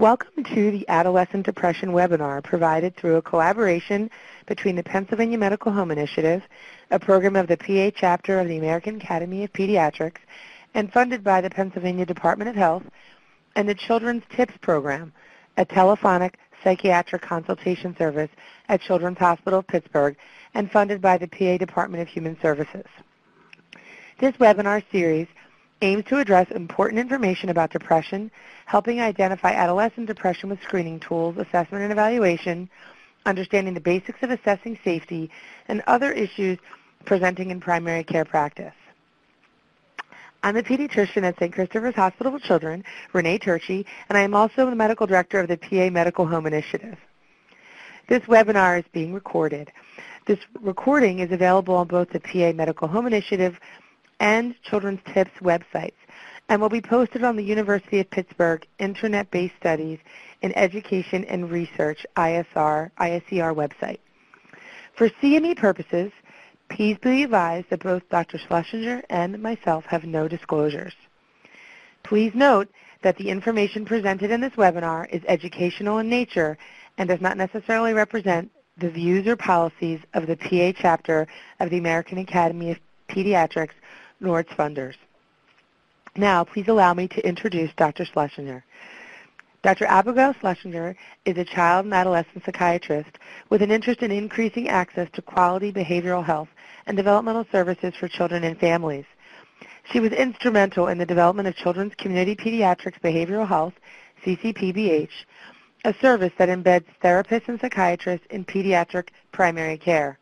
Welcome to the Adolescent Depression webinar provided through a collaboration between the Pennsylvania Medical Home Initiative, a program of the PA chapter of the American Academy of Pediatrics, and funded by the Pennsylvania Department of Health, and the Children's TIPS program, a telephonic psychiatric consultation service at Children's Hospital of Pittsburgh, and funded by the PA Department of Human Services. This webinar series aims to address important information about depression, helping identify adolescent depression with screening tools, assessment and evaluation, understanding the basics of assessing safety, and other issues presenting in primary care practice. I'm a pediatrician at St. Christopher's Hospital for Children, Renee Turchi, and I am also the medical director of the PA Medical Home Initiative. This webinar is being recorded. This recording is available on both the PA Medical Home Initiative and Children's Tips websites and will be posted on the University of Pittsburgh Internet-Based Studies in Education and Research ISR, ISER website. For CME purposes, please be advised that both Dr. Schlesinger and myself have no disclosures. Please note that the information presented in this webinar is educational in nature and does not necessarily represent the views or policies of the PA chapter of the American Academy of Pediatrics nor its funders. Now, please allow me to introduce Dr. Schlesinger. Dr. Abigail Schlesinger is a child and adolescent psychiatrist with an interest in increasing access to quality behavioral health and developmental services for children and families. She was instrumental in the development of Children's Community Pediatrics Behavioral Health, CCPBH, a service that embeds therapists and psychiatrists in pediatric primary care.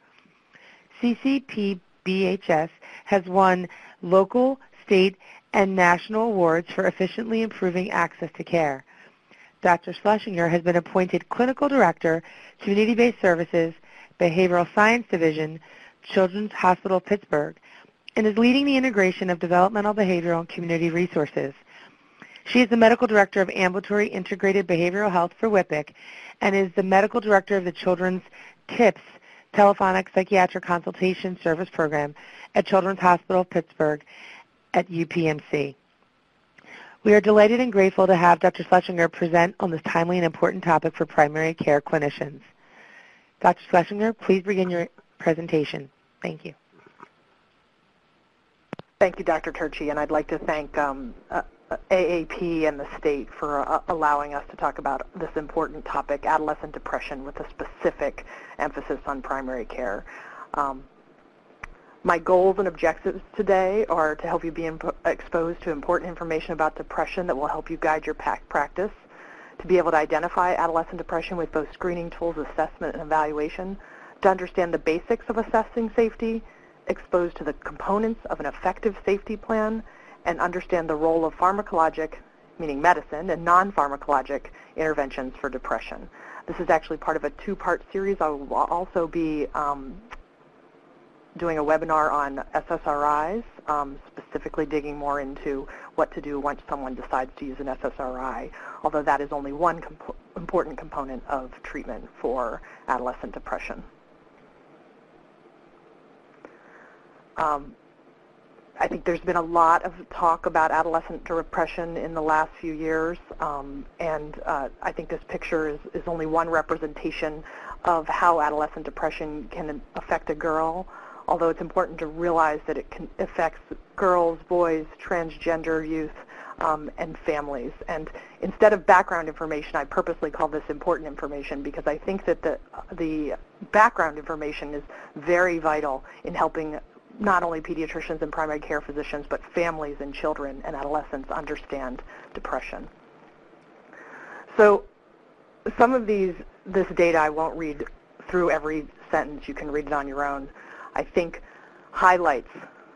CCPBHS has won local, state, and national awards for efficiently improving access to care. Dr. Schlesinger has been appointed Clinical Director, Community-Based Services, Behavioral Science Division, Children's Hospital Pittsburgh, and is leading the integration of developmental behavioral and community resources. She is the Medical Director of Ambulatory Integrated Behavioral Health for WPIC and is the Medical Director of the Children's TIPS Telephonic Psychiatric Consultation Service Program at Children's Hospital of Pittsburgh at UPMC. We are delighted and grateful to have Dr. Schlesinger present on this timely and important topic for primary care clinicians. Dr. Schlesinger, please begin your presentation. Thank you. Thank you, Dr. Turchi, and I'd like to thank um, uh, AAP and the state for uh, allowing us to talk about this important topic, adolescent depression, with a specific emphasis on primary care. Um, my goals and objectives today are to help you be exposed to important information about depression that will help you guide your practice, to be able to identify adolescent depression with both screening tools, assessment, and evaluation, to understand the basics of assessing safety, exposed to the components of an effective safety plan, and understand the role of pharmacologic, meaning medicine, and non-pharmacologic interventions for depression. This is actually part of a two-part series. I will also be um, doing a webinar on SSRIs, um, specifically digging more into what to do once someone decides to use an SSRI, although that is only one comp important component of treatment for adolescent depression. Um, I think there's been a lot of talk about adolescent depression in the last few years, um, and uh, I think this picture is, is only one representation of how adolescent depression can affect a girl, although it's important to realize that it can affects girls, boys, transgender youth, um, and families. And instead of background information, I purposely call this important information because I think that the, the background information is very vital in helping not only pediatricians and primary care physicians, but families and children and adolescents understand depression. So some of these, this data, I won't read through every sentence. You can read it on your own. I think highlights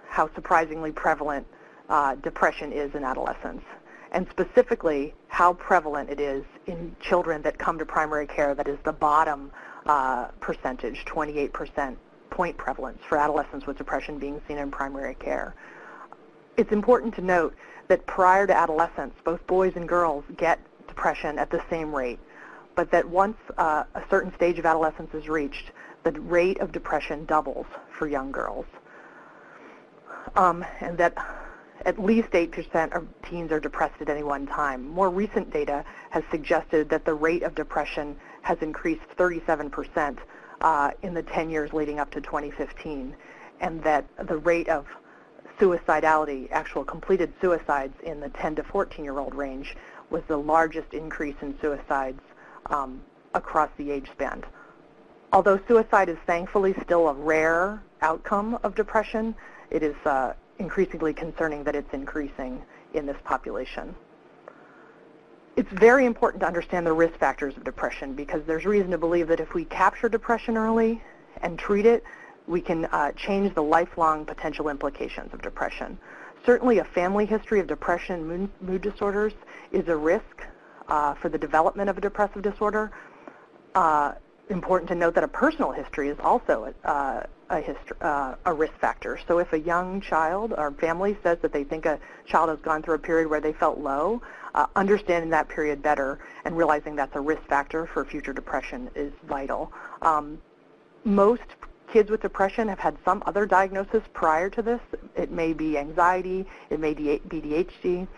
how surprisingly prevalent uh, depression is in adolescents, and specifically how prevalent it is in children that come to primary care that is the bottom uh, percentage, 28% point prevalence for adolescents with depression being seen in primary care. It's important to note that prior to adolescence, both boys and girls get depression at the same rate, but that once uh, a certain stage of adolescence is reached, the rate of depression doubles for young girls. Um, and that at least 8% of teens are depressed at any one time. More recent data has suggested that the rate of depression has increased 37% uh, in the 10 years leading up to 2015, and that the rate of suicidality, actual completed suicides in the 10 to 14 year old range was the largest increase in suicides um, across the age span. Although suicide is thankfully still a rare outcome of depression, it is uh, increasingly concerning that it's increasing in this population. It's very important to understand the risk factors of depression because there's reason to believe that if we capture depression early and treat it, we can uh, change the lifelong potential implications of depression. Certainly a family history of depression mood, mood disorders is a risk uh, for the development of a depressive disorder. Uh, important to note that a personal history is also a uh, a, uh, a, risk factor. So if a young child or family says that they think a child has gone through a period where they felt low, uh, understanding that period better and realizing that's a risk factor for future depression is vital. Um, most kids with depression have had some other diagnosis prior to this. It may be anxiety, it may be ADHD.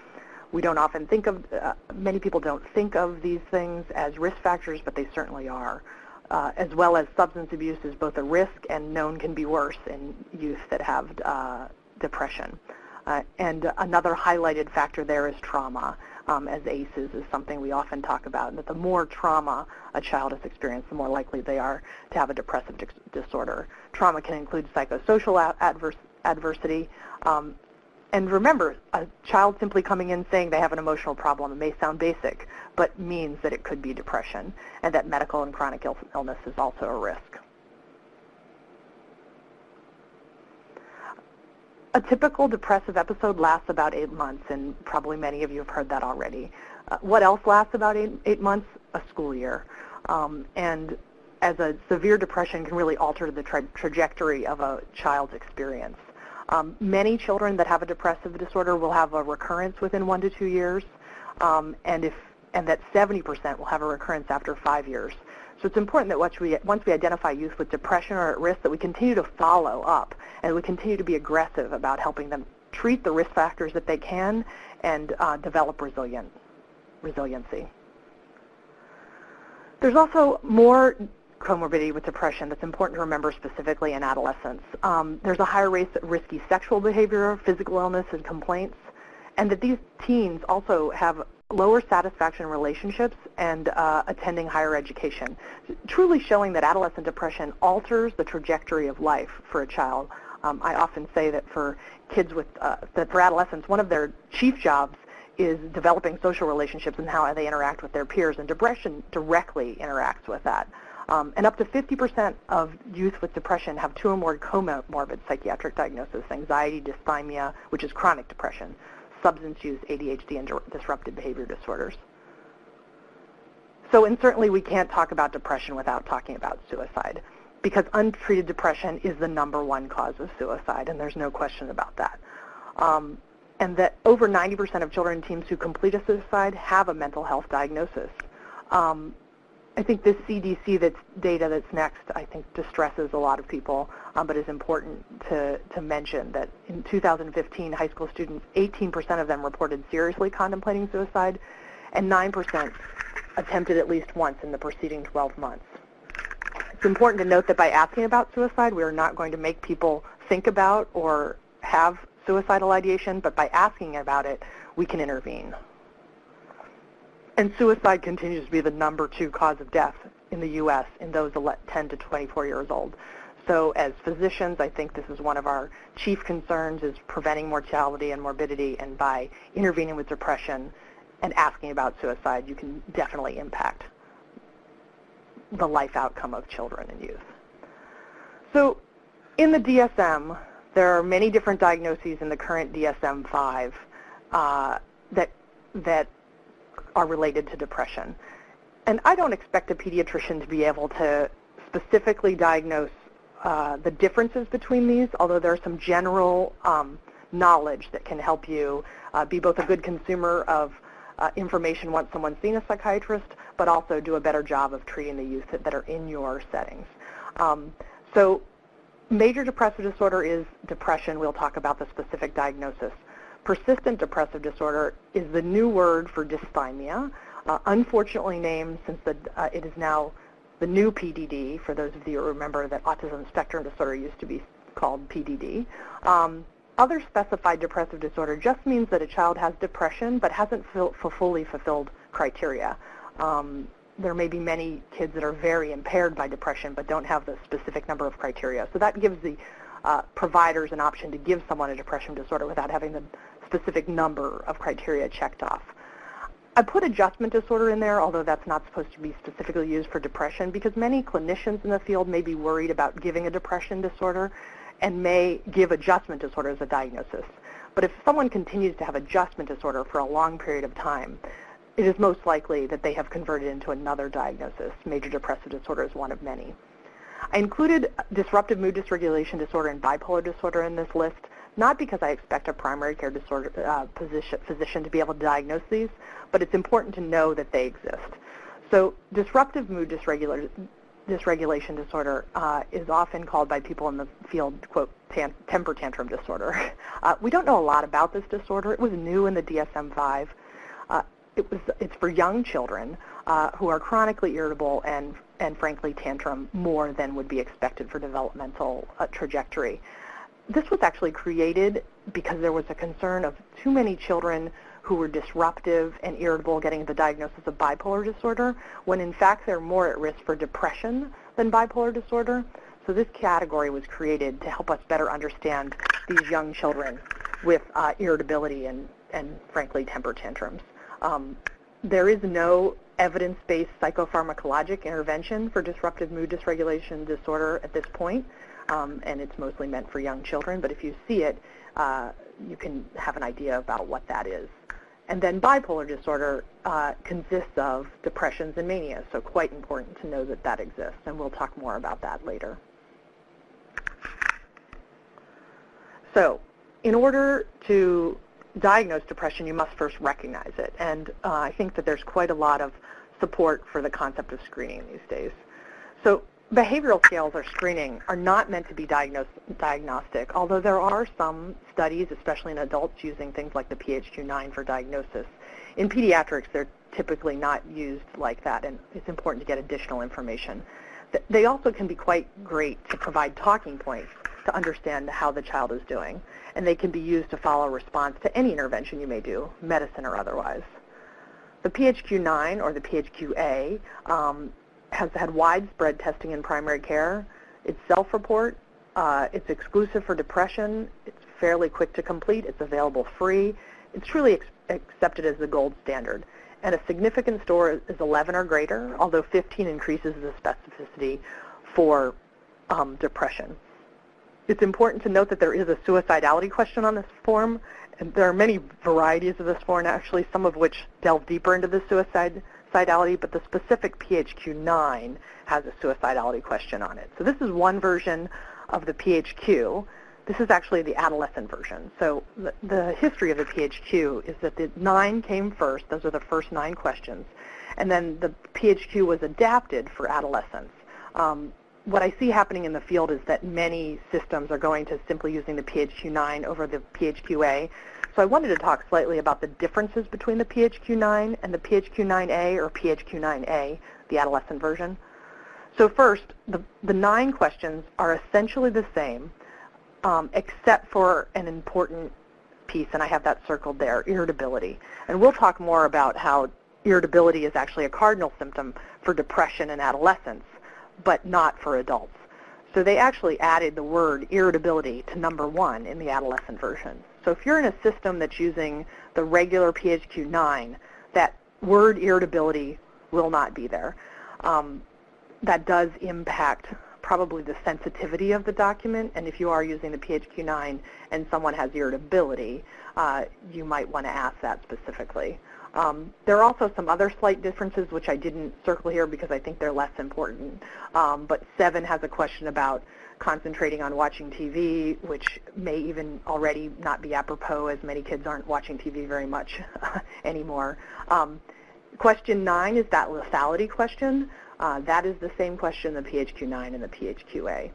We don't often think of, uh, many people don't think of these things as risk factors, but they certainly are. Uh, as well as substance abuse is both a risk and known can be worse in youth that have uh, depression. Uh, and another highlighted factor there is trauma um, as ACEs is something we often talk about, and that the more trauma a child has experienced, the more likely they are to have a depressive disorder. Trauma can include psychosocial adverse adversity. Um, and remember, a child simply coming in saying they have an emotional problem, may sound basic, but means that it could be depression, and that medical and chronic illness is also a risk. A typical depressive episode lasts about eight months, and probably many of you have heard that already. Uh, what else lasts about eight, eight months? A school year. Um, and as a severe depression can really alter the tra trajectory of a child's experience. Um, many children that have a depressive disorder will have a recurrence within one to two years, um, and if and that 70% will have a recurrence after five years. So it's important that once we, once we identify youth with depression or at risk, that we continue to follow up and we continue to be aggressive about helping them treat the risk factors that they can and uh, develop resilient, resiliency. There's also more comorbidity with depression that's important to remember specifically in adolescence. Um, there's a higher rate of risky sexual behavior, physical illness, and complaints, and that these teens also have lower satisfaction in relationships, and uh, attending higher education, truly showing that adolescent depression alters the trajectory of life for a child. Um, I often say that for kids with, uh, that for adolescents, one of their chief jobs is developing social relationships and how they interact with their peers, and depression directly interacts with that. Um, and up to 50% of youth with depression have two or more comorbid psychiatric diagnoses, anxiety, dysthymia, which is chronic depression, substance use, ADHD, and disruptive behavior disorders. So, and certainly we can't talk about depression without talking about suicide because untreated depression is the number one cause of suicide, and there's no question about that. Um, and that over 90% of children and teens who complete a suicide have a mental health diagnosis. Um, I think this CDC that's data that's next, I think, distresses a lot of people, um, but is important to, to mention that in 2015, high school students, 18% of them reported seriously contemplating suicide, and 9% attempted at least once in the preceding 12 months. It's important to note that by asking about suicide, we are not going to make people think about or have suicidal ideation, but by asking about it, we can intervene. And suicide continues to be the number two cause of death in the U.S. in those 10 to 24 years old. So as physicians, I think this is one of our chief concerns is preventing mortality and morbidity, and by intervening with depression and asking about suicide, you can definitely impact the life outcome of children and youth. So in the DSM, there are many different diagnoses in the current DSM-5 uh, that, that are related to depression. And I don't expect a pediatrician to be able to specifically diagnose uh, the differences between these, although there are some general um, knowledge that can help you uh, be both a good consumer of uh, information once someone's seen a psychiatrist, but also do a better job of treating the youth that, that are in your settings. Um, so major depressive disorder is depression. We'll talk about the specific diagnosis. Persistent depressive disorder is the new word for dysthymia, uh, unfortunately named since the, uh, it is now the new PDD, for those of you who remember that autism spectrum disorder used to be called PDD. Um, other specified depressive disorder just means that a child has depression but hasn't fully fulfilled criteria. Um, there may be many kids that are very impaired by depression but don't have the specific number of criteria. So that gives the uh, providers an option to give someone a depression disorder without having the specific number of criteria checked off. I put adjustment disorder in there, although that's not supposed to be specifically used for depression, because many clinicians in the field may be worried about giving a depression disorder and may give adjustment disorder as a diagnosis. But if someone continues to have adjustment disorder for a long period of time, it is most likely that they have converted into another diagnosis. Major depressive disorder is one of many. I included disruptive mood dysregulation disorder and bipolar disorder in this list, not because I expect a primary care disorder, uh, physician, physician to be able to diagnose these, but it's important to know that they exist. So disruptive mood dysregulation disorder uh, is often called by people in the field, quote, temper tantrum disorder. Uh, we don't know a lot about this disorder. It was new in the DSM-5 it was, it's for young children uh, who are chronically irritable and, and frankly tantrum more than would be expected for developmental uh, trajectory. This was actually created because there was a concern of too many children who were disruptive and irritable getting the diagnosis of bipolar disorder, when in fact they're more at risk for depression than bipolar disorder. So this category was created to help us better understand these young children with uh, irritability and, and frankly temper tantrums. Um, there is no evidence-based psychopharmacologic intervention for disruptive mood dysregulation disorder at this point, um, and it's mostly meant for young children. But if you see it, uh, you can have an idea about what that is. And then bipolar disorder uh, consists of depressions and mania, so quite important to know that that exists, and we'll talk more about that later. So in order to diagnose depression, you must first recognize it. And uh, I think that there's quite a lot of support for the concept of screening these days. So behavioral scales or screening are not meant to be diagnostic, although there are some studies, especially in adults, using things like the PHQ-9 for diagnosis. In pediatrics, they're typically not used like that, and it's important to get additional information. They also can be quite great to provide talking points to understand how the child is doing and they can be used to follow response to any intervention you may do, medicine or otherwise. The PHQ-9 or the PHQ-A um, has had widespread testing in primary care. It's self-report. Uh, it's exclusive for depression. It's fairly quick to complete. It's available free. It's truly accepted as the gold standard. And a significant score is 11 or greater, although 15 increases the specificity for um, depression. It's important to note that there is a suicidality question on this form, and there are many varieties of this form, actually, some of which delve deeper into the suicidality, but the specific PHQ-9 has a suicidality question on it. So this is one version of the PHQ. This is actually the adolescent version. So the, the history of the PHQ is that the 9 came first. Those are the first nine questions. And then the PHQ was adapted for adolescents. Um, what I see happening in the field is that many systems are going to simply using the PHQ-9 over the PHQ-A. So I wanted to talk slightly about the differences between the PHQ-9 and the PHQ-9A or PHQ-9A, the adolescent version. So first, the, the nine questions are essentially the same, um, except for an important piece, and I have that circled there, irritability. And we'll talk more about how irritability is actually a cardinal symptom for depression in adolescents but not for adults. So they actually added the word irritability to number one in the adolescent version. So if you're in a system that's using the regular PHQ-9, that word irritability will not be there. Um, that does impact probably the sensitivity of the document, and if you are using the PHQ-9 and someone has irritability, uh, you might want to ask that specifically. Um, there are also some other slight differences which I didn't circle here because I think they're less important. Um, but 7 has a question about concentrating on watching TV, which may even already not be apropos as many kids aren't watching TV very much anymore. Um, question 9 is that lethality question. Uh, that is the same question the PHQ-9 and the PHQ-A.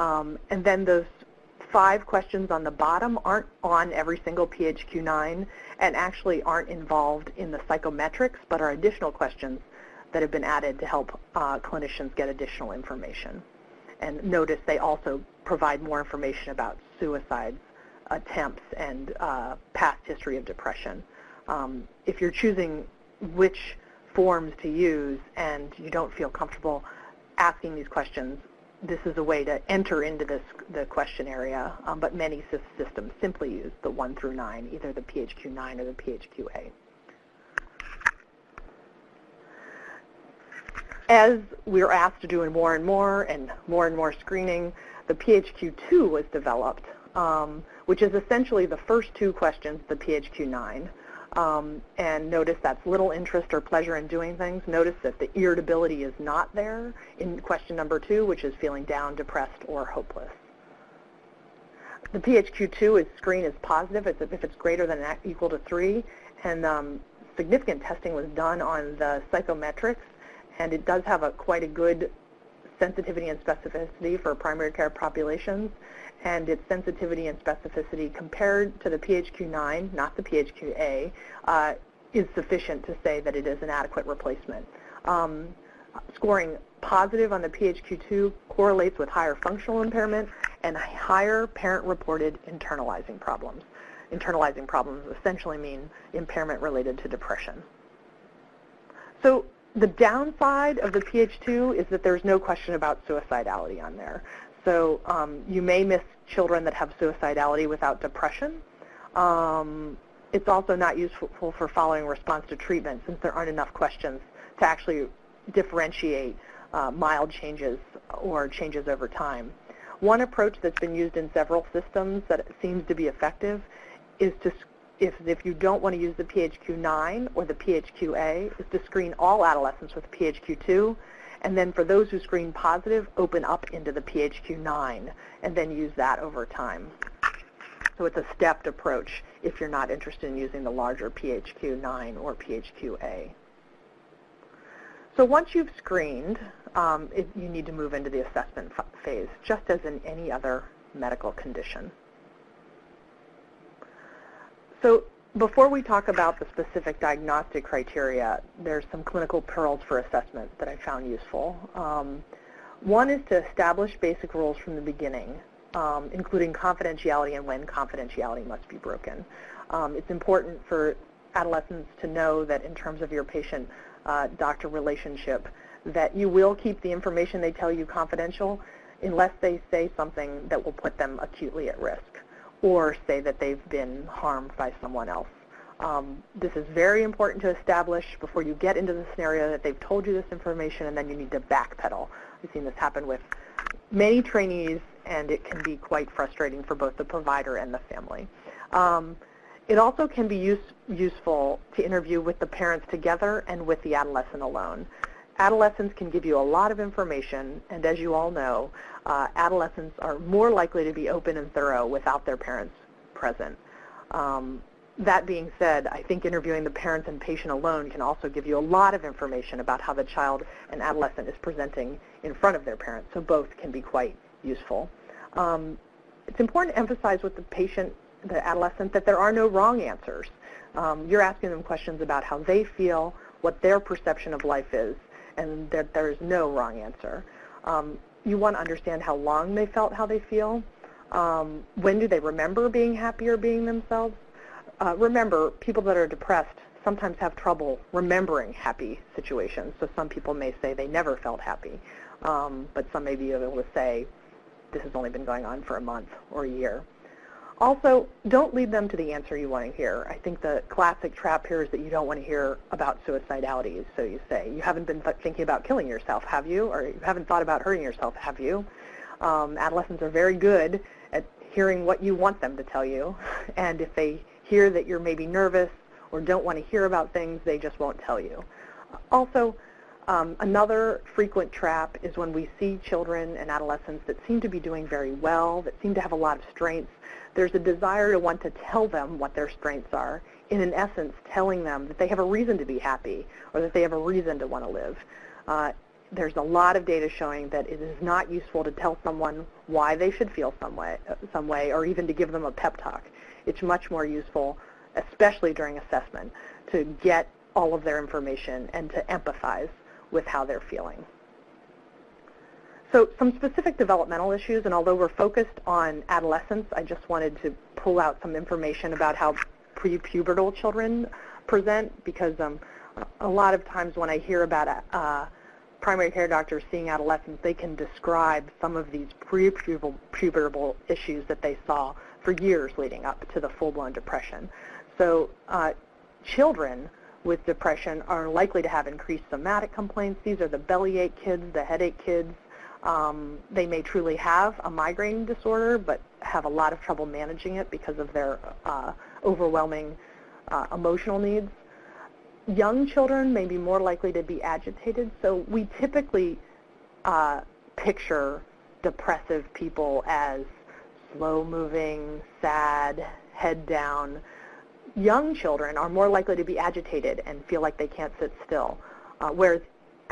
Um, and then those five questions on the bottom aren't on every single PHQ-9 and actually aren't involved in the psychometrics, but are additional questions that have been added to help uh, clinicians get additional information. And notice they also provide more information about suicides, attempts, and uh, past history of depression. Um, if you're choosing which forms to use and you don't feel comfortable asking these questions, this is a way to enter into this the question area, um, but many systems simply use the 1 through 9, either the PHQ-9 or the PHQ-A. As we're asked to do more and more and more and more screening, the PHQ-2 was developed, um, which is essentially the first two questions, the PHQ-9. Um, and notice that's little interest or pleasure in doing things. Notice that the irritability is not there in question number two, which is feeling down, depressed, or hopeless. The PHQ-2 is screened as positive if it's greater than or equal to 3, and um, significant testing was done on the psychometrics, and it does have a quite a good sensitivity and specificity for primary care populations and its sensitivity and specificity compared to the PHQ-9, not the PHQ-A, uh, is sufficient to say that it is an adequate replacement. Um, scoring positive on the PHQ-2 correlates with higher functional impairment and higher parent-reported internalizing problems. Internalizing problems essentially mean impairment related to depression. So the downside of the PH2 is that there's no question about suicidality on there. So um, you may miss children that have suicidality without depression. Um, it's also not useful for following response to treatment since there aren't enough questions to actually differentiate uh, mild changes or changes over time. One approach that's been used in several systems that seems to be effective is to, if, if you don't want to use the PHQ-9 or the PHQ-A, is to screen all adolescents with PHQ-2 and then for those who screen positive, open up into the PHQ-9 and then use that over time. So it's a stepped approach if you're not interested in using the larger PHQ-9 or PHQ-A. So once you've screened, um, it, you need to move into the assessment phase, just as in any other medical condition. So before we talk about the specific diagnostic criteria, there's some clinical pearls for assessment that I found useful. Um, one is to establish basic rules from the beginning, um, including confidentiality and when confidentiality must be broken. Um, it's important for adolescents to know that in terms of your patient-doctor uh, relationship, that you will keep the information they tell you confidential unless they say something that will put them acutely at risk or say that they've been harmed by someone else. Um, this is very important to establish before you get into the scenario that they've told you this information and then you need to backpedal. We've seen this happen with many trainees and it can be quite frustrating for both the provider and the family. Um, it also can be use, useful to interview with the parents together and with the adolescent alone. Adolescents can give you a lot of information, and as you all know, uh, adolescents are more likely to be open and thorough without their parents present. Um, that being said, I think interviewing the parents and patient alone can also give you a lot of information about how the child and adolescent is presenting in front of their parents, so both can be quite useful. Um, it's important to emphasize with the patient, the adolescent, that there are no wrong answers. Um, you're asking them questions about how they feel, what their perception of life is, and that there is no wrong answer. Um, you want to understand how long they felt how they feel. Um, when do they remember being happy or being themselves? Uh, remember, people that are depressed sometimes have trouble remembering happy situations. So some people may say they never felt happy, um, but some may be able to say this has only been going on for a month or a year. Also, don't lead them to the answer you want to hear. I think the classic trap here is that you don't want to hear about suicidality. So you say, you haven't been thinking about killing yourself, have you? Or you haven't thought about hurting yourself, have you? Um, adolescents are very good at hearing what you want them to tell you. And if they hear that you're maybe nervous or don't want to hear about things, they just won't tell you. Also, um, another frequent trap is when we see children and adolescents that seem to be doing very well, that seem to have a lot of strengths, there's a desire to want to tell them what their strengths are, in an essence telling them that they have a reason to be happy or that they have a reason to want to live. Uh, there's a lot of data showing that it is not useful to tell someone why they should feel some way, some way or even to give them a pep talk. It's much more useful, especially during assessment, to get all of their information and to empathize with how they're feeling. So some specific developmental issues, and although we're focused on adolescence, I just wanted to pull out some information about how prepubertal children present because um, a lot of times when I hear about primary care doctors seeing adolescents, they can describe some of these prepubertal issues that they saw for years leading up to the full-blown depression. So uh, children with depression are likely to have increased somatic complaints. These are the bellyache kids, the headache kids, um, they may truly have a migraine disorder, but have a lot of trouble managing it because of their uh, overwhelming uh, emotional needs. Young children may be more likely to be agitated, so we typically uh, picture depressive people as slow-moving, sad, head down. Young children are more likely to be agitated and feel like they can't sit still, uh, whereas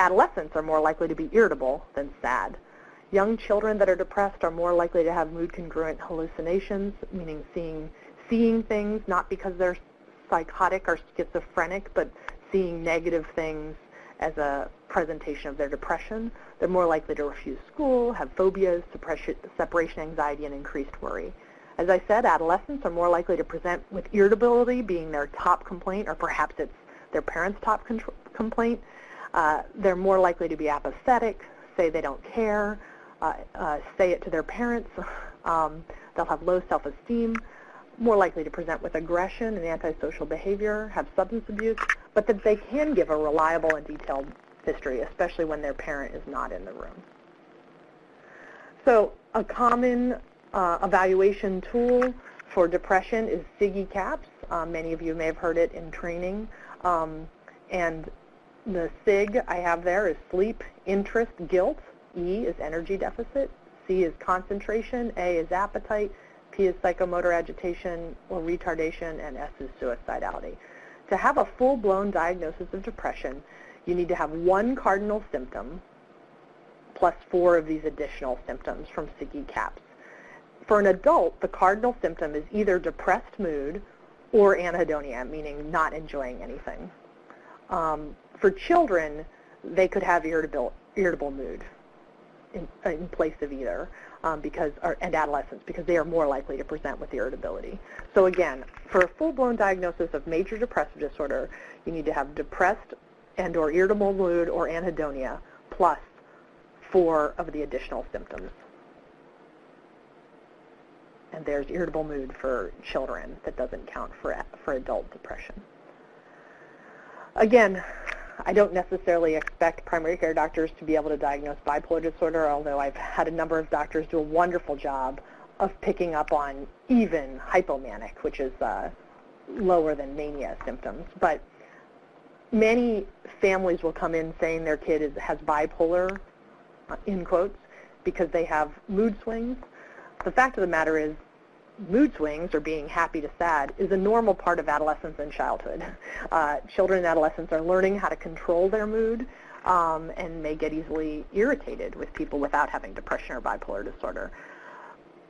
adolescents are more likely to be irritable than sad. Young children that are depressed are more likely to have mood-congruent hallucinations, meaning seeing, seeing things not because they're psychotic or schizophrenic, but seeing negative things as a presentation of their depression. They're more likely to refuse school, have phobias, separation anxiety, and increased worry. As I said, adolescents are more likely to present with irritability being their top complaint, or perhaps it's their parents' top complaint, uh, they're more likely to be apathetic, say they don't care, uh, uh, say it to their parents. Um, they'll have low self-esteem, more likely to present with aggression and antisocial behavior, have substance abuse, but that they can give a reliable and detailed history, especially when their parent is not in the room. So a common uh, evaluation tool for depression is SIGECAPS. Um, many of you may have heard it in training. Um, and the SIG I have there is sleep, interest, guilt. E is energy deficit. C is concentration. A is appetite. P is psychomotor agitation or retardation. And S is suicidality. To have a full-blown diagnosis of depression, you need to have one cardinal symptom plus four of these additional symptoms from SIGECAPS. For an adult, the cardinal symptom is either depressed mood or anhedonia, meaning not enjoying anything. Um, for children, they could have irritable, irritable mood in, in place of either, um, because, or, and adolescents, because they are more likely to present with irritability. So again, for a full-blown diagnosis of major depressive disorder, you need to have depressed and or irritable mood or anhedonia plus four of the additional symptoms. And there's irritable mood for children that doesn't count for, for adult depression. Again, I don't necessarily expect primary care doctors to be able to diagnose bipolar disorder, although I've had a number of doctors do a wonderful job of picking up on even hypomanic, which is uh, lower than mania symptoms. But many families will come in saying their kid is, has bipolar, uh, in quotes, because they have mood swings. The fact of the matter is mood swings or being happy to sad is a normal part of adolescence and childhood. Uh, children and adolescents are learning how to control their mood um, and may get easily irritated with people without having depression or bipolar disorder.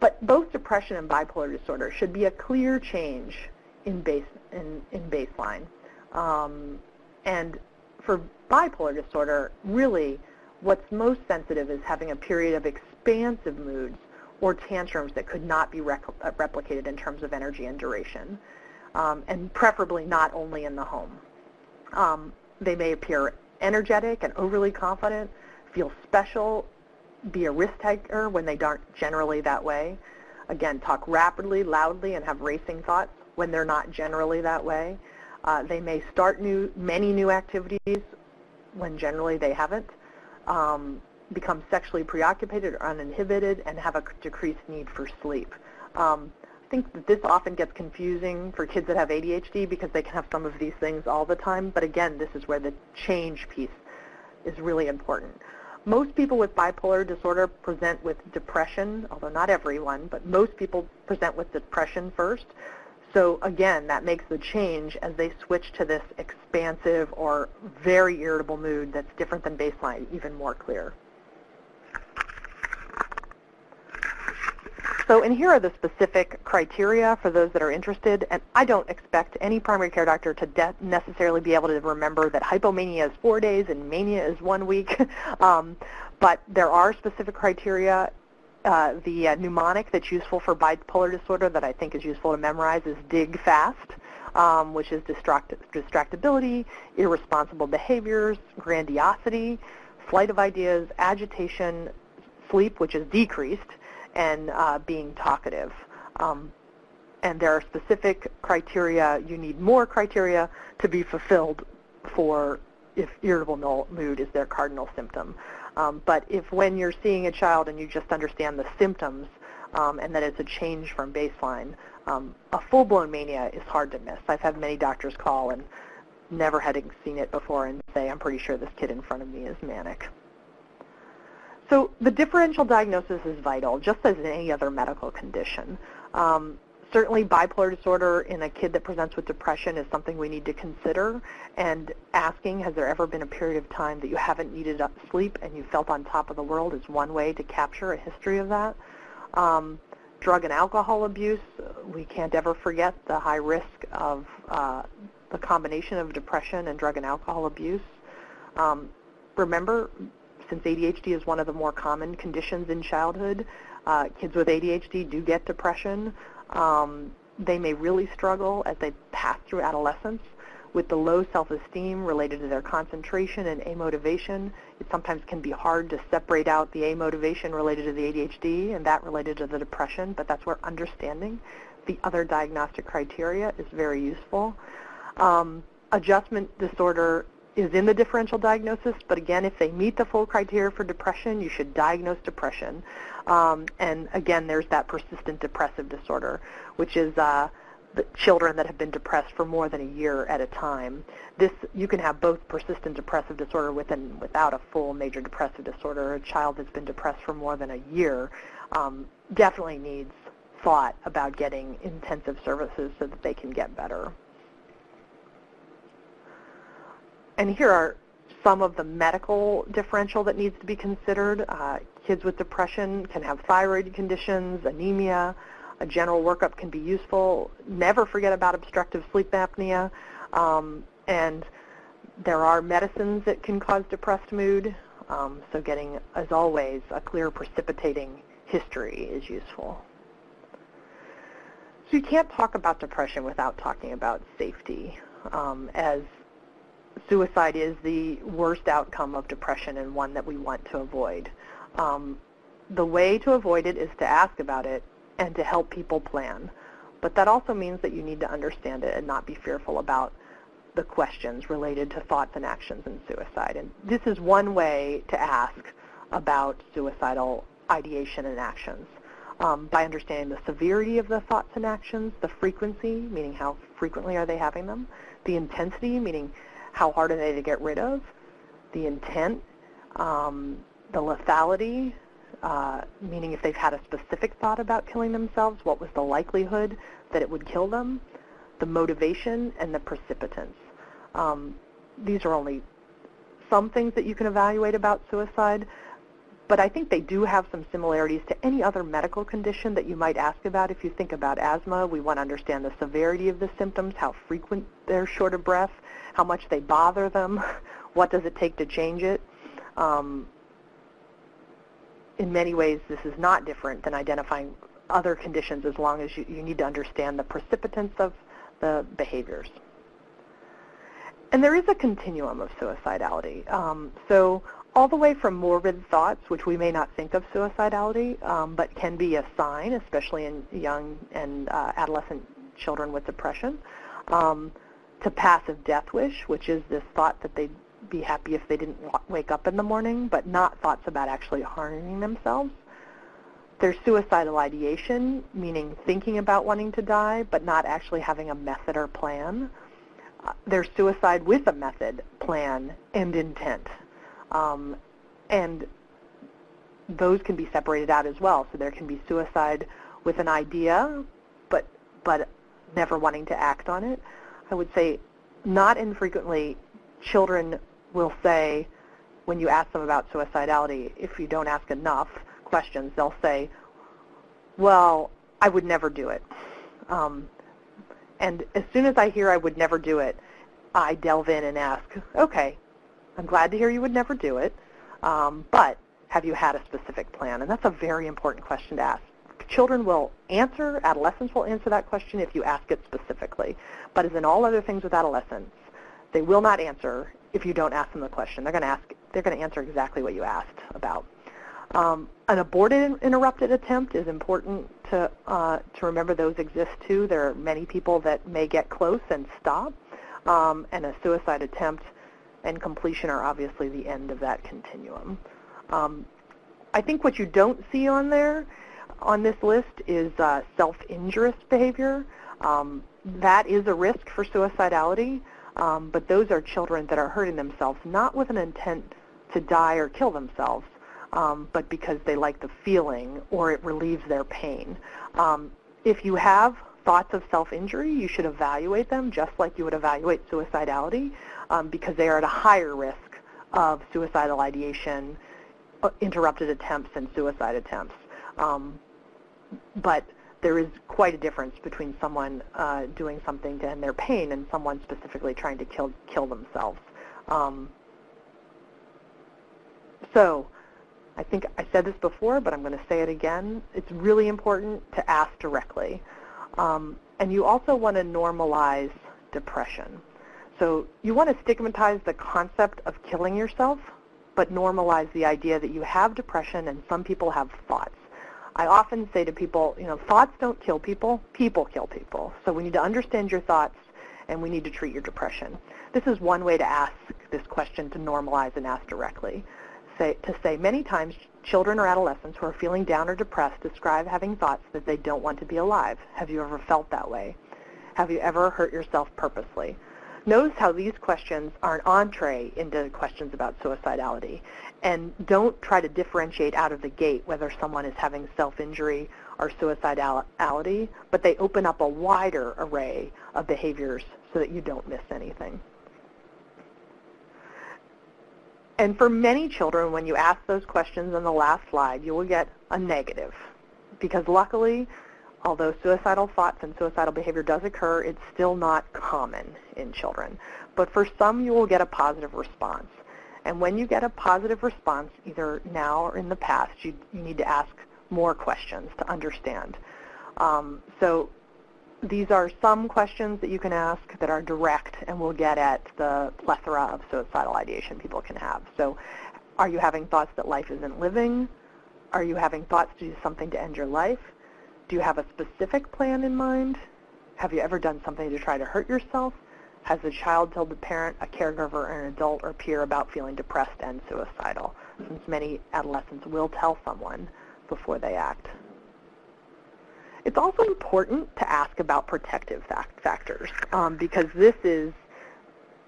But both depression and bipolar disorder should be a clear change in, base, in, in baseline. Um, and for bipolar disorder, really what's most sensitive is having a period of expansive moods or tantrums that could not be uh, replicated in terms of energy and duration, um, and preferably not only in the home. Um, they may appear energetic and overly confident, feel special, be a risk taker when they aren't generally that way. Again, talk rapidly, loudly, and have racing thoughts when they're not generally that way. Uh, they may start new, many new activities when generally they haven't. Um, become sexually preoccupied or uninhibited and have a decreased need for sleep. Um, I think that this often gets confusing for kids that have ADHD because they can have some of these things all the time, but again, this is where the change piece is really important. Most people with bipolar disorder present with depression, although not everyone, but most people present with depression first. So again, that makes the change as they switch to this expansive or very irritable mood that's different than baseline even more clear. So, and here are the specific criteria for those that are interested. And I don't expect any primary care doctor to necessarily be able to remember that hypomania is four days and mania is one week. um, but there are specific criteria. Uh, the uh, mnemonic that's useful for bipolar disorder that I think is useful to memorize is DIG FAST, um, which is distract distractibility, irresponsible behaviors, grandiosity, flight of ideas, agitation, sleep, which is decreased, and uh, being talkative. Um, and there are specific criteria. You need more criteria to be fulfilled for if irritable mood is their cardinal symptom. Um, but if when you're seeing a child and you just understand the symptoms um, and that it's a change from baseline, um, a full-blown mania is hard to miss. I've had many doctors call and never had seen it before and say, I'm pretty sure this kid in front of me is manic. So the differential diagnosis is vital, just as in any other medical condition. Um, certainly bipolar disorder in a kid that presents with depression is something we need to consider and asking has there ever been a period of time that you haven't needed sleep and you felt on top of the world is one way to capture a history of that. Um, drug and alcohol abuse, we can't ever forget the high risk of uh, the combination of depression and drug and alcohol abuse. Um, remember, since ADHD is one of the more common conditions in childhood, uh, kids with ADHD do get depression. Um, they may really struggle as they pass through adolescence with the low self-esteem related to their concentration and amotivation. It sometimes can be hard to separate out the amotivation related to the ADHD and that related to the depression, but that's where understanding the other diagnostic criteria is very useful. Um, adjustment disorder is in the differential diagnosis, but again, if they meet the full criteria for depression, you should diagnose depression. Um, and again, there's that persistent depressive disorder, which is uh, the children that have been depressed for more than a year at a time. This you can have both persistent depressive disorder with and without a full major depressive disorder. A child that's been depressed for more than a year um, definitely needs thought about getting intensive services so that they can get better. And here are some of the medical differential that needs to be considered. Uh, kids with depression can have thyroid conditions, anemia. A general workup can be useful. Never forget about obstructive sleep apnea. Um, and there are medicines that can cause depressed mood. Um, so getting, as always, a clear precipitating history is useful. So you can't talk about depression without talking about safety. Um, as suicide is the worst outcome of depression and one that we want to avoid. Um, the way to avoid it is to ask about it and to help people plan. But that also means that you need to understand it and not be fearful about the questions related to thoughts and actions in suicide. And this is one way to ask about suicidal ideation and actions. Um, by understanding the severity of the thoughts and actions, the frequency, meaning how frequently are they having them, the intensity, meaning how hard are they to get rid of, the intent, um, the lethality, uh, meaning if they've had a specific thought about killing themselves, what was the likelihood that it would kill them, the motivation, and the precipitants. Um, these are only some things that you can evaluate about suicide, but I think they do have some similarities to any other medical condition that you might ask about. If you think about asthma, we want to understand the severity of the symptoms, how frequent they're short of breath, how much they bother them, what does it take to change it. Um, in many ways, this is not different than identifying other conditions as long as you, you need to understand the precipitants of the behaviors. And there is a continuum of suicidality. Um, so all the way from morbid thoughts, which we may not think of suicidality, um, but can be a sign, especially in young and uh, adolescent children with depression, um, to passive death wish, which is this thought that they'd be happy if they didn't wake up in the morning, but not thoughts about actually harming themselves. There's suicidal ideation, meaning thinking about wanting to die, but not actually having a method or plan. Uh, there's suicide with a method, plan, and intent. Um, and those can be separated out as well. So there can be suicide with an idea, but but never wanting to act on it. I would say not infrequently children will say when you ask them about suicidality, if you don't ask enough questions, they'll say, well, I would never do it. Um, and as soon as I hear I would never do it, I delve in and ask, okay, I'm glad to hear you would never do it, um, but have you had a specific plan? And that's a very important question to ask. Children will answer, adolescents will answer that question if you ask it specifically. But as in all other things with adolescents, they will not answer if you don't ask them the question. They're going to ask, they're going to answer exactly what you asked about. Um, an aborted interrupted attempt is important to, uh, to remember those exist too. There are many people that may get close and stop. Um, and a suicide attempt and completion are obviously the end of that continuum. Um, I think what you don't see on there, on this list, is uh, self-injurious behavior. Um, that is a risk for suicidality, um, but those are children that are hurting themselves, not with an intent to die or kill themselves, um, but because they like the feeling or it relieves their pain. Um, if you have thoughts of self-injury, you should evaluate them just like you would evaluate suicidality um, because they are at a higher risk of suicidal ideation, uh, interrupted attempts, and suicide attempts. Um, but there is quite a difference between someone uh, doing something to end their pain and someone specifically trying to kill, kill themselves. Um, so I think I said this before, but I'm going to say it again. It's really important to ask directly. Um, and you also want to normalize depression. So you want to stigmatize the concept of killing yourself, but normalize the idea that you have depression and some people have thoughts. I often say to people, you know, thoughts don't kill people, people kill people. So we need to understand your thoughts and we need to treat your depression. This is one way to ask this question to normalize and ask directly. Say, to say many times children or adolescents who are feeling down or depressed describe having thoughts that they don't want to be alive. Have you ever felt that way? Have you ever hurt yourself purposely? Notice how these questions are an entree into questions about suicidality. And don't try to differentiate out of the gate whether someone is having self-injury or suicidality, but they open up a wider array of behaviors so that you don't miss anything. And for many children, when you ask those questions on the last slide, you will get a negative. Because luckily, although suicidal thoughts and suicidal behavior does occur, it's still not common in children. But for some, you will get a positive response. And when you get a positive response, either now or in the past, you, you need to ask more questions to understand. Um, so these are some questions that you can ask that are direct and will get at the plethora of suicidal ideation people can have. So are you having thoughts that life isn't living? Are you having thoughts to do something to end your life? Do you have a specific plan in mind? Have you ever done something to try to hurt yourself? Has the child told the parent, a caregiver, an adult, or peer about feeling depressed and suicidal? Since many adolescents will tell someone before they act. It's also important to ask about protective fact factors um, because this is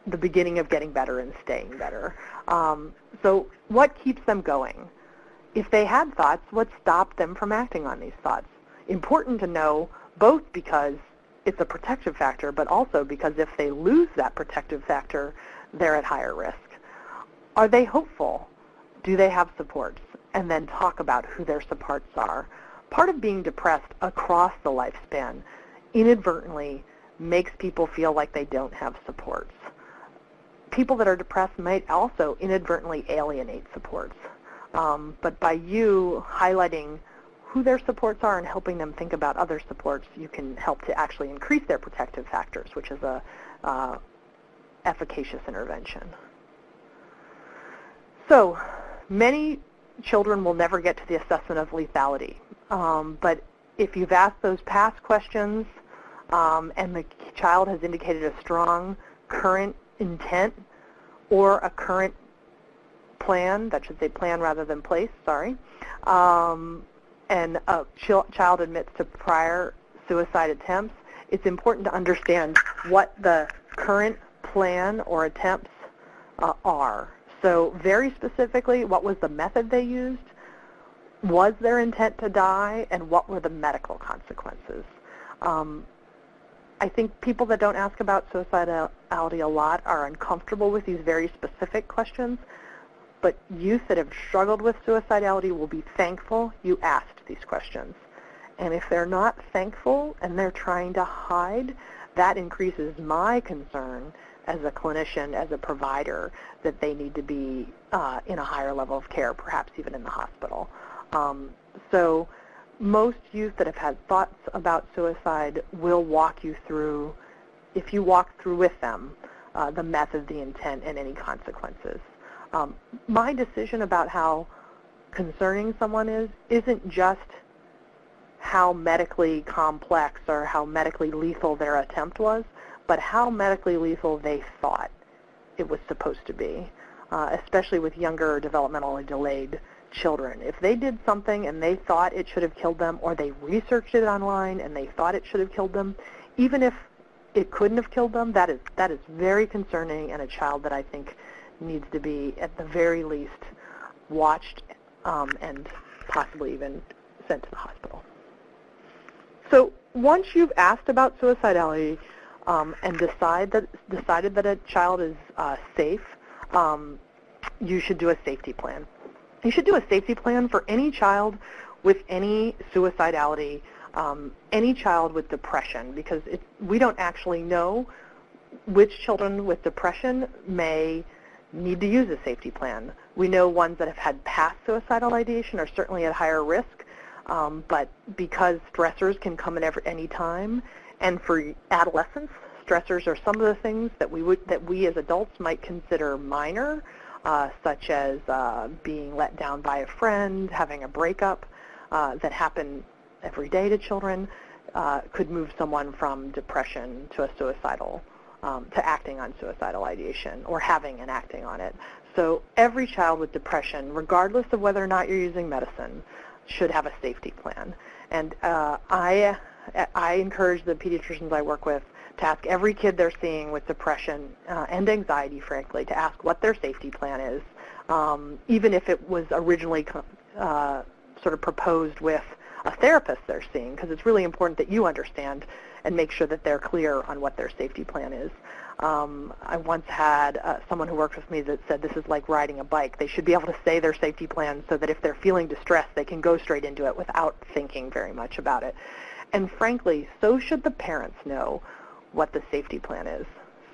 the beginning of getting better and staying better. Um, so what keeps them going? If they had thoughts, what stopped them from acting on these thoughts? Important to know both because it's a protective factor, but also because if they lose that protective factor, they're at higher risk. Are they hopeful? Do they have supports? And then talk about who their supports are part of being depressed across the lifespan inadvertently makes people feel like they don't have supports. People that are depressed might also inadvertently alienate supports. Um, but by you highlighting who their supports are and helping them think about other supports, you can help to actually increase their protective factors, which is a uh, efficacious intervention. So many children will never get to the assessment of lethality. Um, but if you've asked those past questions um, and the child has indicated a strong current intent or a current plan, that should say plan rather than place, sorry, um, and a ch child admits to prior suicide attempts, it's important to understand what the current plan or attempts uh, are. So very specifically, what was the method they used? Was their intent to die? And what were the medical consequences? Um, I think people that don't ask about suicidality a lot are uncomfortable with these very specific questions, but youth that have struggled with suicidality will be thankful you asked these questions. And if they're not thankful and they're trying to hide, that increases my concern as a clinician, as a provider, that they need to be uh, in a higher level of care, perhaps even in the hospital. Um, so most youth that have had thoughts about suicide will walk you through, if you walk through with them, uh, the method, the intent, and any consequences. Um, my decision about how concerning someone is isn't just how medically complex or how medically lethal their attempt was, but how medically lethal they thought it was supposed to be, uh, especially with younger developmentally delayed children. If they did something and they thought it should have killed them, or they researched it online and they thought it should have killed them, even if it couldn't have killed them, that is that is very concerning and a child that I think needs to be at the very least watched um, and possibly even sent to the hospital. So once you've asked about suicidality um, and decide that, decided that a child is uh, safe, um, you should do a safety plan. You should do a safety plan for any child with any suicidality, um, any child with depression, because it, we don't actually know which children with depression may need to use a safety plan. We know ones that have had past suicidal ideation are certainly at higher risk, um, but because stressors can come at every, any time, and for adolescents, stressors are some of the things that we would that we as adults might consider minor, uh, such as uh, being let down by a friend, having a breakup uh, that happen every day to children, uh, could move someone from depression to a suicidal, um, to acting on suicidal ideation or having and acting on it. So every child with depression, regardless of whether or not you're using medicine, should have a safety plan. And uh, I, I encourage the pediatricians I work with to ask every kid they're seeing with depression uh, and anxiety, frankly, to ask what their safety plan is, um, even if it was originally uh, sort of proposed with a therapist they're seeing, because it's really important that you understand and make sure that they're clear on what their safety plan is. Um, I once had uh, someone who worked with me that said this is like riding a bike. They should be able to say their safety plan so that if they're feeling distressed, they can go straight into it without thinking very much about it. And frankly, so should the parents know what the safety plan is.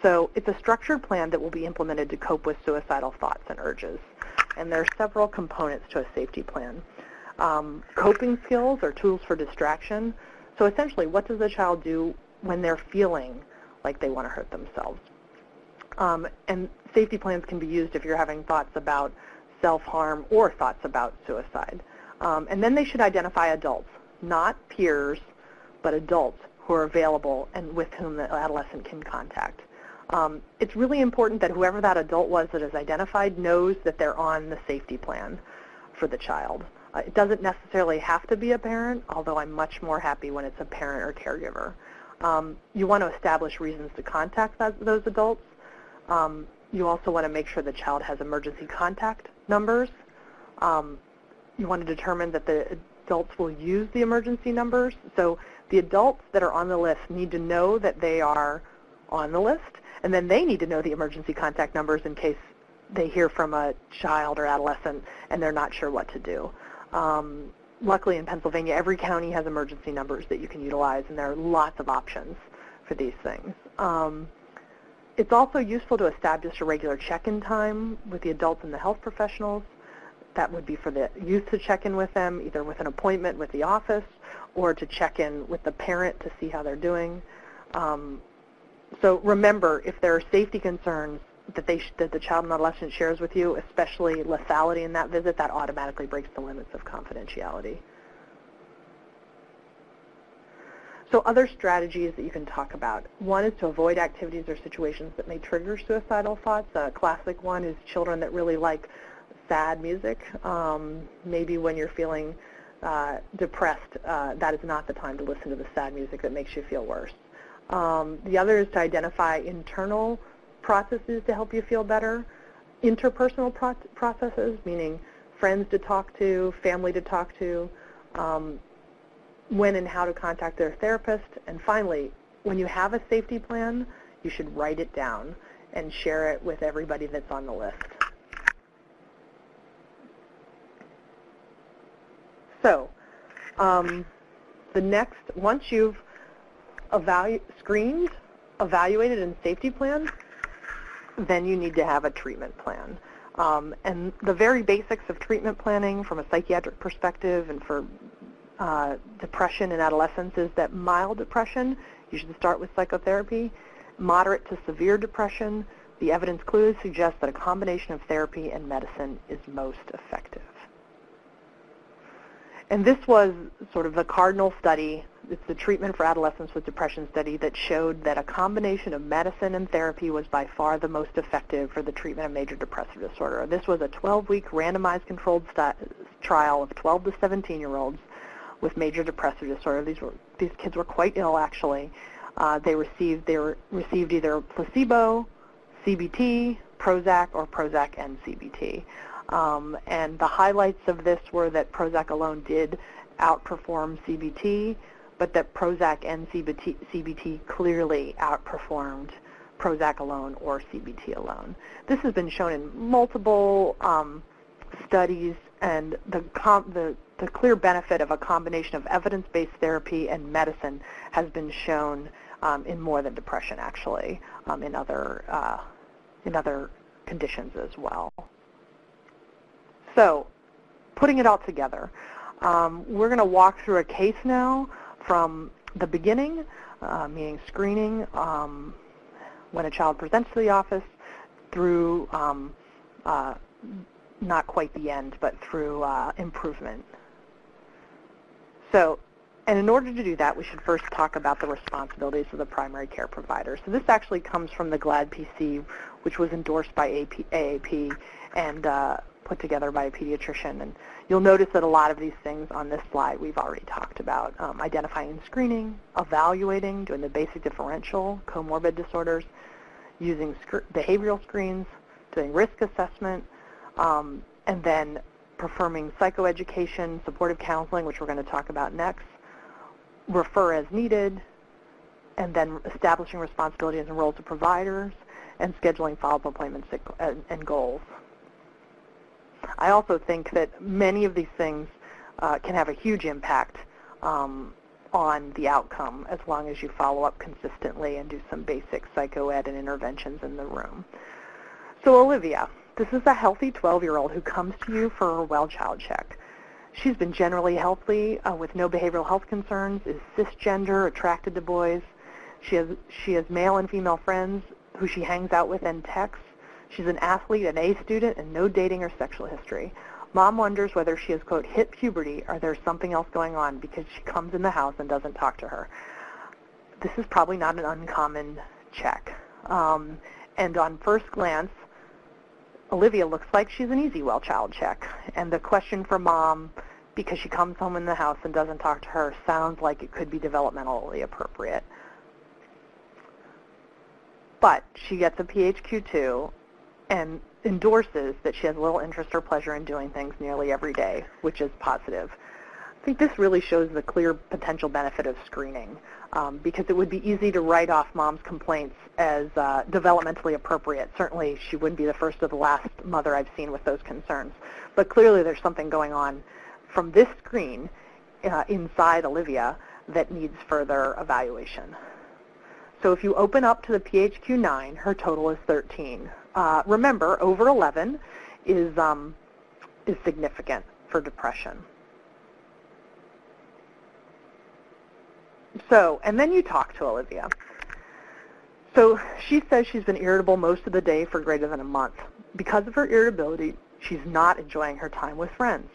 So it's a structured plan that will be implemented to cope with suicidal thoughts and urges. And there are several components to a safety plan. Um, coping skills or tools for distraction. So essentially, what does a child do when they're feeling like they want to hurt themselves? Um, and safety plans can be used if you're having thoughts about self-harm or thoughts about suicide. Um, and then they should identify adults, not peers, but adults who are available and with whom the adolescent can contact. Um, it's really important that whoever that adult was that is identified knows that they're on the safety plan for the child. Uh, it doesn't necessarily have to be a parent, although I'm much more happy when it's a parent or caregiver. Um, you want to establish reasons to contact that, those adults. Um, you also want to make sure the child has emergency contact numbers. Um, you want to determine that the adults will use the emergency numbers. So the adults that are on the list need to know that they are on the list, and then they need to know the emergency contact numbers in case they hear from a child or adolescent and they're not sure what to do. Um, luckily in Pennsylvania, every county has emergency numbers that you can utilize, and there are lots of options for these things. Um, it's also useful to establish a regular check-in time with the adults and the health professionals. That would be for the youth to check in with them, either with an appointment with the office or to check in with the parent to see how they're doing. Um, so remember, if there are safety concerns that, they that the child and adolescent shares with you, especially lethality in that visit, that automatically breaks the limits of confidentiality. So other strategies that you can talk about. One is to avoid activities or situations that may trigger suicidal thoughts. A classic one is children that really like sad music. Um, maybe when you're feeling uh, depressed, uh, that is not the time to listen to the sad music that makes you feel worse. Um, the other is to identify internal processes to help you feel better, interpersonal pro processes, meaning friends to talk to, family to talk to, um, when and how to contact their therapist, and finally, when you have a safety plan, you should write it down and share it with everybody that's on the list. So, um, the next, once you've evalu screened, evaluated, and safety planned, then you need to have a treatment plan. Um, and the very basics of treatment planning from a psychiatric perspective and for uh, depression in adolescents is that mild depression, you should start with psychotherapy. Moderate to severe depression, the evidence clearly suggests that a combination of therapy and medicine is most effective. And this was sort of the cardinal study. It's the treatment for adolescents with depression study that showed that a combination of medicine and therapy was by far the most effective for the treatment of major depressive disorder. This was a 12-week randomized controlled trial of 12 to 17-year-olds with major depressive disorder. These were these kids were quite ill actually. Uh, they received they were, received either placebo, CBT, Prozac, or Prozac and CBT. Um, and the highlights of this were that Prozac alone did outperform CBT, but that Prozac and CBT, CBT clearly outperformed Prozac alone or CBT alone. This has been shown in multiple um, studies, and the, the, the clear benefit of a combination of evidence-based therapy and medicine has been shown um, in more than depression, actually, um, in other uh, in other conditions as well. So putting it all together, um, we're going to walk through a case now from the beginning, uh, meaning screening, um, when a child presents to the office, through um, uh, not quite the end, but through uh, improvement. So, and in order to do that, we should first talk about the responsibilities of the primary care provider. So this actually comes from the GLAD PC, which was endorsed by AP, AAP and uh, put together by a pediatrician. And you'll notice that a lot of these things on this slide we've already talked about. Um, identifying screening, evaluating, doing the basic differential, comorbid disorders, using sc behavioral screens, doing risk assessment, um, and then performing psychoeducation, supportive counseling, which we're going to talk about next, refer as needed, and then establishing responsibilities and roles of providers, and scheduling follow-up appointments and goals. I also think that many of these things uh, can have a huge impact um, on the outcome as long as you follow up consistently and do some basic psychoed and interventions in the room. So Olivia, this is a healthy 12-year-old who comes to you for a well child check. She's been generally healthy uh, with no behavioral health concerns, is cisgender, attracted to boys. She has, she has male and female friends who she hangs out with and texts. She's an athlete, an A student, and no dating or sexual history. Mom wonders whether she has, quote, hit puberty or there's something else going on because she comes in the house and doesn't talk to her. This is probably not an uncommon check. Um, and on first glance, Olivia looks like she's an easy well child check. And the question for mom, because she comes home in the house and doesn't talk to her, sounds like it could be developmentally appropriate. But she gets a PHQ-2 and endorses that she has little interest or pleasure in doing things nearly every day, which is positive. I think this really shows the clear potential benefit of screening um, because it would be easy to write off mom's complaints as uh, developmentally appropriate. Certainly she wouldn't be the first or the last mother I've seen with those concerns. But clearly there's something going on from this screen uh, inside Olivia that needs further evaluation. So if you open up to the PHQ-9, her total is 13. Uh, remember, over 11 is, um, is significant for depression. So, and then you talk to Olivia. So she says she's been irritable most of the day for greater than a month. Because of her irritability, she's not enjoying her time with friends.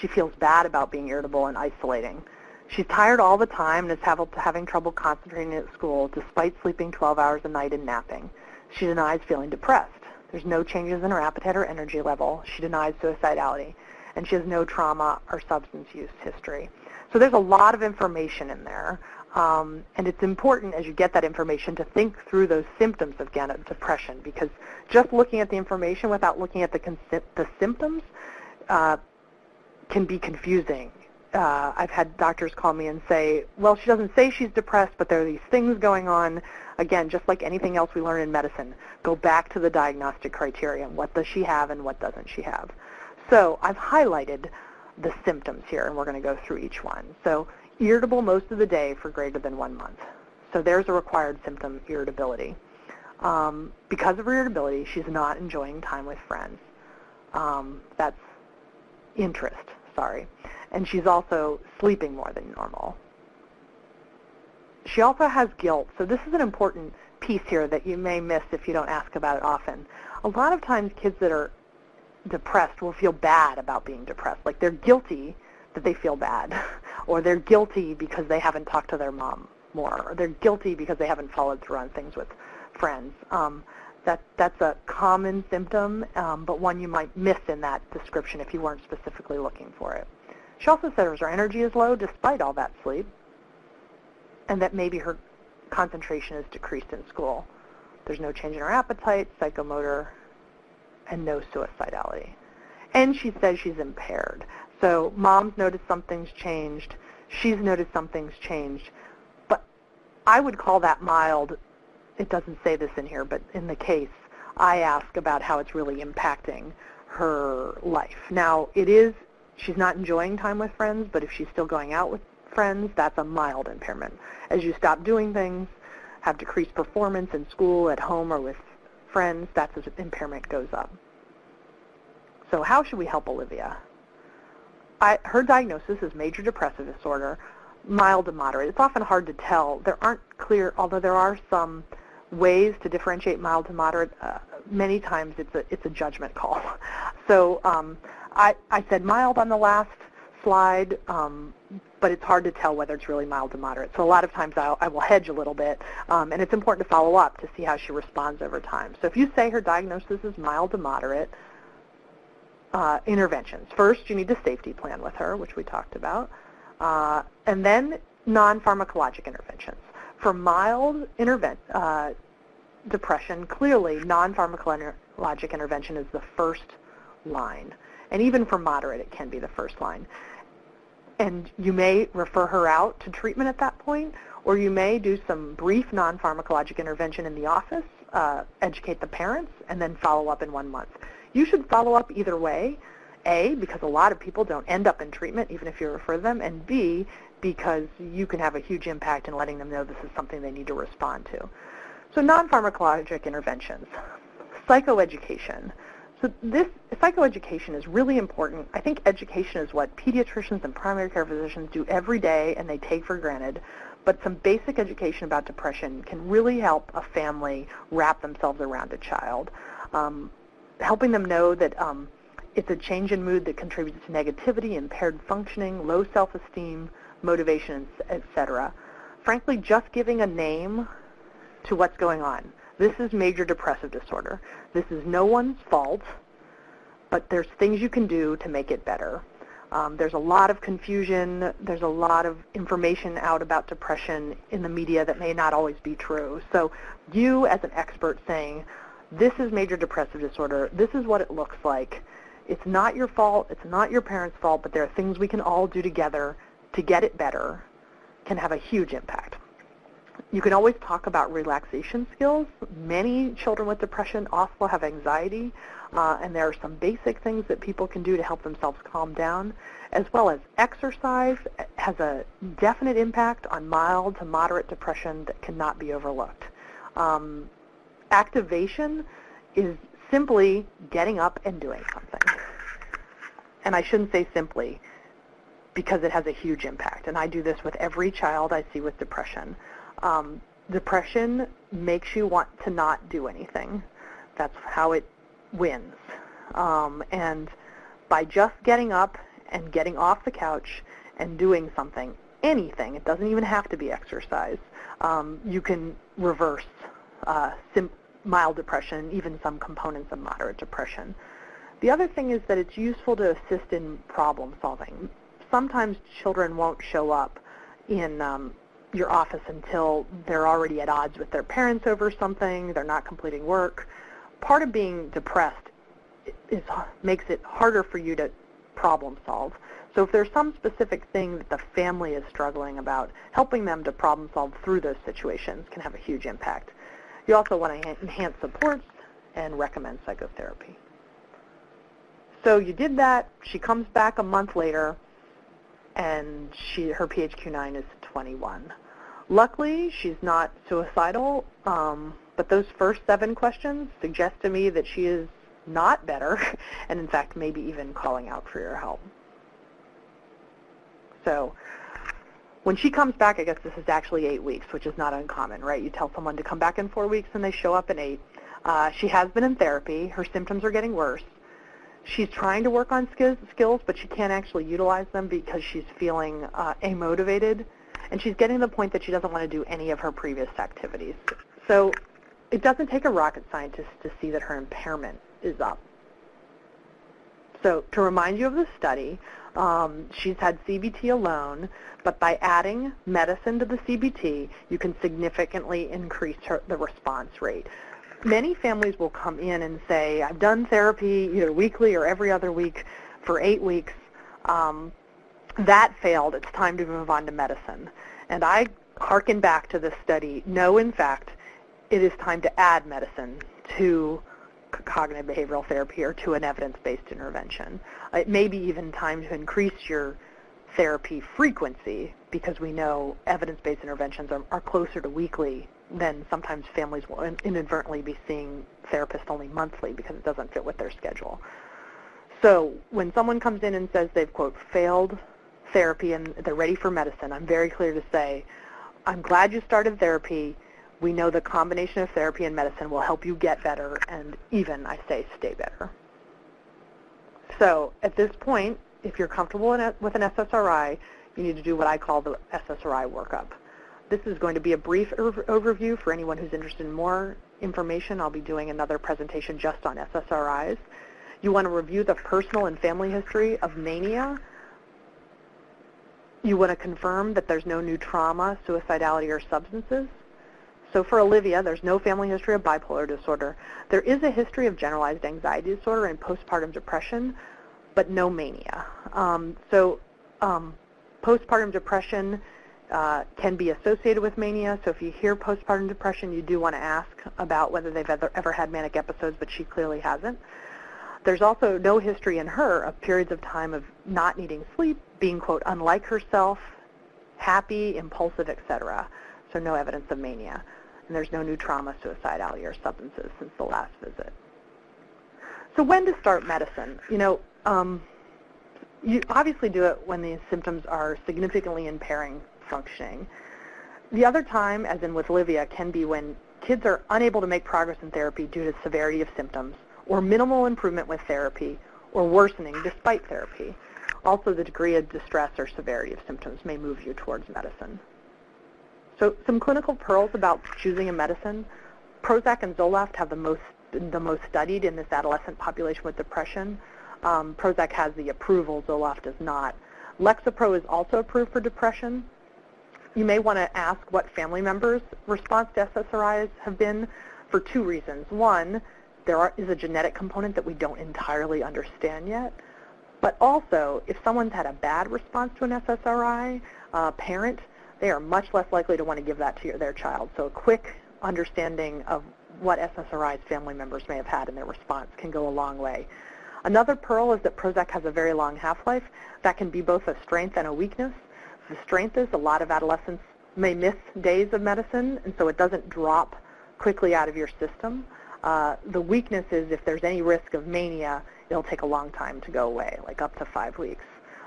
She feels bad about being irritable and isolating. She's tired all the time and is having trouble concentrating at school despite sleeping 12 hours a night and napping. She denies feeling depressed. There's no changes in her appetite or energy level. She denies suicidality. And she has no trauma or substance use history. So there's a lot of information in there. Um, and it's important as you get that information to think through those symptoms of depression because just looking at the information without looking at the, the symptoms uh, can be confusing uh, I've had doctors call me and say, well, she doesn't say she's depressed, but there are these things going on. Again, just like anything else we learn in medicine, go back to the diagnostic criteria. What does she have and what doesn't she have? So I've highlighted the symptoms here, and we're going to go through each one. So irritable most of the day for greater than one month. So there's a required symptom, irritability. Um, because of her irritability, she's not enjoying time with friends. Um, that's interest, sorry. And she's also sleeping more than normal. She also has guilt. So this is an important piece here that you may miss if you don't ask about it often. A lot of times kids that are depressed will feel bad about being depressed. Like they're guilty that they feel bad. or they're guilty because they haven't talked to their mom more. Or they're guilty because they haven't followed through on things with friends. Um, that, that's a common symptom, um, but one you might miss in that description if you weren't specifically looking for it. She also says her energy is low despite all that sleep, and that maybe her concentration is decreased in school. There's no change in her appetite, psychomotor, and no suicidality. And she says she's impaired. So mom's noticed something's changed. She's noticed something's changed. But I would call that mild. It doesn't say this in here, but in the case, I ask about how it's really impacting her life. Now, it is, she's not enjoying time with friends, but if she's still going out with friends, that's a mild impairment. As you stop doing things, have decreased performance in school, at home, or with friends, that's as impairment goes up. So how should we help Olivia? I, her diagnosis is major depressive disorder, mild to moderate. It's often hard to tell. There aren't clear, although there are some ways to differentiate mild to moderate. Uh, many times it's a it's a judgment call. So um, I, I said mild on the last slide, um, but it's hard to tell whether it's really mild to moderate. So a lot of times I'll, I will hedge a little bit, um, and it's important to follow up to see how she responds over time. So if you say her diagnosis is mild to moderate, uh, interventions. First, you need a safety plan with her, which we talked about, uh, and then non-pharmacologic interventions. For mild intervent, uh, depression, clearly non-pharmacologic intervention is the first line. And even for moderate, it can be the first line. And you may refer her out to treatment at that point, or you may do some brief non-pharmacologic intervention in the office, uh, educate the parents, and then follow up in one month. You should follow up either way, A, because a lot of people don't end up in treatment even if you refer them, and B, because you can have a huge impact in letting them know this is something they need to respond to. So non-pharmacologic interventions, psychoeducation. So this psychoeducation is really important. I think education is what pediatricians and primary care physicians do every day and they take for granted. But some basic education about depression can really help a family wrap themselves around a child. Um, helping them know that um, it's a change in mood that contributes to negativity, impaired functioning, low self-esteem, motivation, etc. Frankly, just giving a name to what's going on. This is major depressive disorder. This is no one's fault, but there's things you can do to make it better. Um, there's a lot of confusion. There's a lot of information out about depression in the media that may not always be true. So you as an expert saying, this is major depressive disorder. This is what it looks like. It's not your fault. It's not your parents' fault, but there are things we can all do together to get it better can have a huge impact. You can always talk about relaxation skills. Many children with depression also have anxiety, uh, and there are some basic things that people can do to help themselves calm down, as well as exercise has a definite impact on mild to moderate depression that cannot be overlooked. Um, activation is simply getting up and doing something. And I shouldn't say simply because it has a huge impact. And I do this with every child I see with depression. Um, depression makes you want to not do anything. That's how it wins. Um, and by just getting up and getting off the couch and doing something, anything, it doesn't even have to be exercise, um, you can reverse uh, mild depression, even some components of moderate depression. The other thing is that it's useful to assist in problem solving. Sometimes children won't show up in um, your office until they're already at odds with their parents over something, they're not completing work. Part of being depressed is, makes it harder for you to problem solve. So if there's some specific thing that the family is struggling about, helping them to problem solve through those situations can have a huge impact. You also want to enhance supports and recommend psychotherapy. So you did that. She comes back a month later, and she her PHQ-9 is 21. Luckily, she's not suicidal, um, but those first seven questions suggest to me that she is not better, and in fact, maybe even calling out for your help. So when she comes back, I guess this is actually eight weeks, which is not uncommon, right? You tell someone to come back in four weeks, and they show up in eight. Uh, she has been in therapy. Her symptoms are getting worse. She's trying to work on skills, but she can't actually utilize them because she's feeling uh, amotivated, and she's getting to the point that she doesn't want to do any of her previous activities. So it doesn't take a rocket scientist to see that her impairment is up. So to remind you of the study, um, she's had CBT alone, but by adding medicine to the CBT, you can significantly increase her, the response rate. Many families will come in and say, I've done therapy either weekly or every other week for eight weeks. Um, that failed. It's time to move on to medicine. And I harken back to this study. No, in fact, it is time to add medicine to cognitive behavioral therapy or to an evidence-based intervention. It may be even time to increase your therapy frequency because we know evidence-based interventions are, are closer to weekly than sometimes families will inadvertently be seeing therapists only monthly because it doesn't fit with their schedule. So when someone comes in and says they've, quote, failed therapy and they're ready for medicine, I'm very clear to say, I'm glad you started therapy we know the combination of therapy and medicine will help you get better and even, I say, stay better. So at this point, if you're comfortable a, with an SSRI, you need to do what I call the SSRI workup. This is going to be a brief overview for anyone who's interested in more information. I'll be doing another presentation just on SSRIs. You want to review the personal and family history of mania. You want to confirm that there's no new trauma, suicidality, or substances. So for Olivia, there's no family history of bipolar disorder. There is a history of generalized anxiety disorder and postpartum depression, but no mania. Um, so um, postpartum depression uh, can be associated with mania. So if you hear postpartum depression, you do want to ask about whether they've ever, ever had manic episodes, but she clearly hasn't. There's also no history in her of periods of time of not needing sleep, being, quote, unlike herself, happy, impulsive, etc. So no evidence of mania and there's no new trauma, suicidality, or substances since the last visit. So when to start medicine? You know, um, you obviously do it when the symptoms are significantly impairing functioning. The other time, as in with Olivia, can be when kids are unable to make progress in therapy due to severity of symptoms, or minimal improvement with therapy, or worsening despite therapy. Also, the degree of distress or severity of symptoms may move you towards medicine. So some clinical pearls about choosing a medicine. Prozac and Zoloft have the most the most studied in this adolescent population with depression. Um, Prozac has the approval, Zoloft does not. Lexapro is also approved for depression. You may want to ask what family members' response to SSRIs have been for two reasons. One, there are, is a genetic component that we don't entirely understand yet. But also, if someone's had a bad response to an SSRI, uh, parent, they are much less likely to want to give that to your, their child. So a quick understanding of what SSRIs family members may have had in their response can go a long way. Another pearl is that Prozac has a very long half-life. That can be both a strength and a weakness. The strength is a lot of adolescents may miss days of medicine, and so it doesn't drop quickly out of your system. Uh, the weakness is if there's any risk of mania, it'll take a long time to go away, like up to five weeks.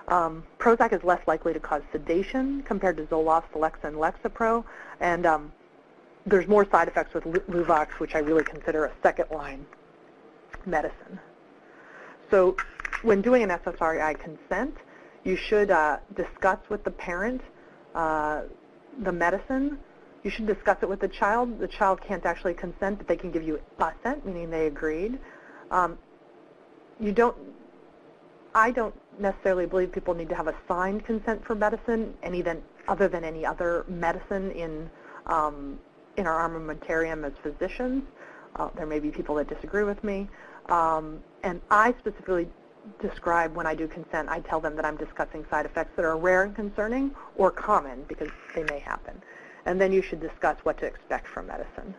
Um, Prozac is less likely to cause sedation compared to Zoloft, Celexa, and Lexapro, and um, there's more side effects with Luvox, which I really consider a second-line medicine. So when doing an SSRI consent, you should uh, discuss with the parent uh, the medicine. You should discuss it with the child. The child can't actually consent, but they can give you assent, meaning they agreed. Um, you don't I don't necessarily believe people need to have a signed consent for medicine, any than other than any other medicine in um, in our armamentarium as physicians. Uh, there may be people that disagree with me, um, and I specifically describe when I do consent, I tell them that I'm discussing side effects that are rare and concerning or common because they may happen. And then you should discuss what to expect from medicine.